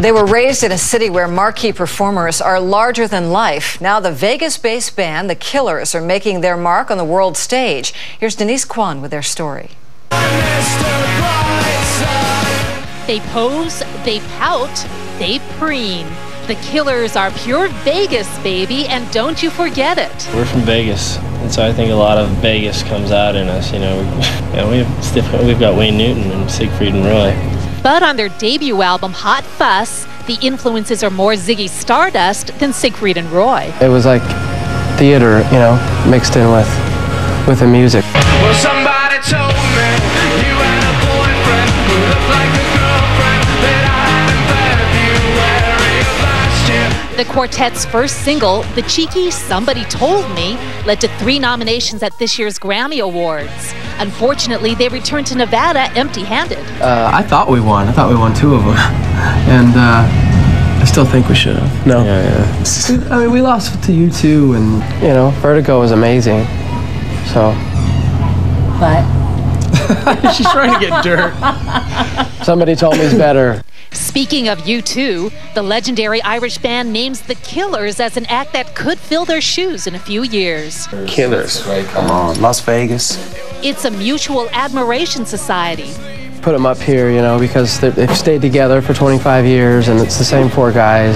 They were raised in a city where marquee performers are larger than life. Now the Vegas-based band, The Killers, are making their mark on the world stage. Here's Denise Quan with their story. They pose, they pout, they preen. The Killers are pure Vegas, baby, and don't you forget it. We're from Vegas, and so I think a lot of Vegas comes out in us. You know, you know we've, we've got Wayne Newton and Siegfried and Roy. But on their debut album, Hot Fuss, the influences are more Ziggy Stardust than Siegfried and Roy. It was like theater, you know, mixed in with with the music. Well, The quartet's first single, The Cheeky Somebody Told Me, led to three nominations at this year's Grammy Awards. Unfortunately, they returned to Nevada empty handed. Uh, I thought we won. I thought we won two of them. and uh, I still think we should have. No. Yeah, yeah. I mean, we lost to U2, and, you know, Vertigo was amazing. So. But. She's trying to get dirt. Somebody told me it's better. Speaking of U2, the legendary Irish band names the Killers as an act that could fill their shoes in a few years. Killers, right? come on, Las Vegas. It's a mutual admiration society. Put them up here, you know, because they've stayed together for 25 years and it's the same four guys.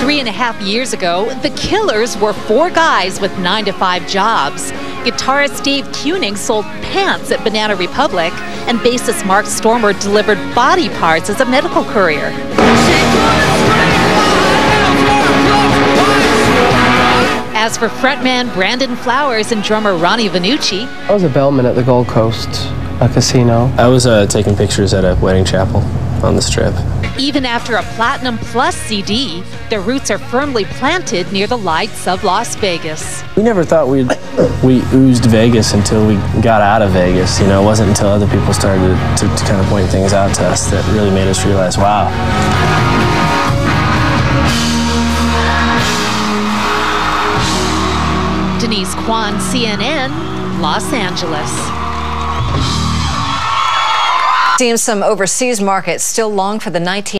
Three and a half years ago, the Killers were four guys with nine to five jobs. Guitarist Dave Keuning sold pants at Banana Republic, and bassist Mark Stoermer delivered body parts as a medical courier. As for frontman Brandon Flowers and drummer Ronnie Vannucci, I was a bellman at the Gold Coast a casino. I was uh, taking pictures at a wedding chapel on the strip. Even after a Platinum Plus CD, their roots are firmly planted near the lights of Las Vegas. We never thought we'd we oozed Vegas until we got out of Vegas. You know, it wasn't until other people started to, to kind of point things out to us that really made us realize, wow. Denise Quan, CNN, Los Angeles. Seems some overseas markets still long for the 19